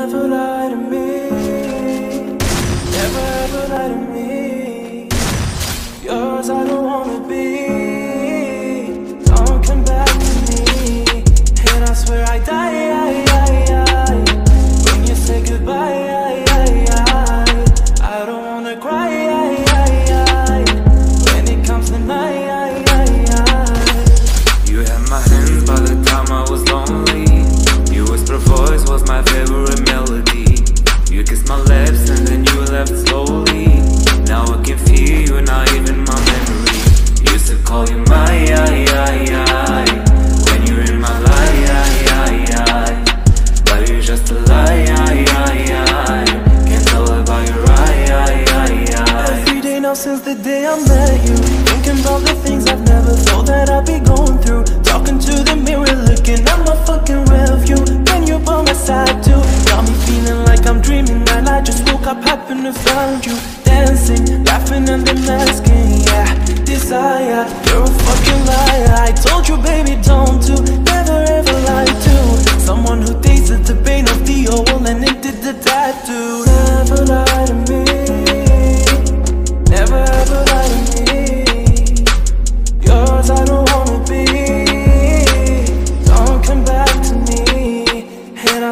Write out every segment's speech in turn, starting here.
Never lie to me. Never ever lie to me. Yours, I don't wanna the day I met you Thinking about the things I've never thought that I'd be going through. Talking to the mirror, looking at my fucking review. Then you're by my side too Got me feeling like I'm dreaming. And I just woke up happen to find you Dancing, laughing and then asking Yeah, desire, you're a fucking liar. I told you baby don't do Never ever lie to Someone who tasted the pain of the old And it did the tattoo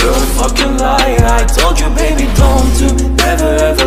You're a fucking liar. I told you baby don't do Never ever